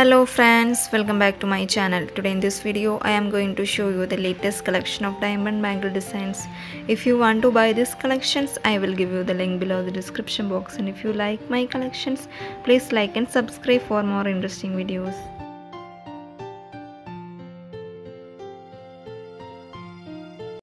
hello friends welcome back to my channel. Today in this video i am going to show you the latest collection of diamond bangle designs. If you want to buy these collections i will give you the link below the description box. And if you like my collections please like and subscribe for more interesting videos.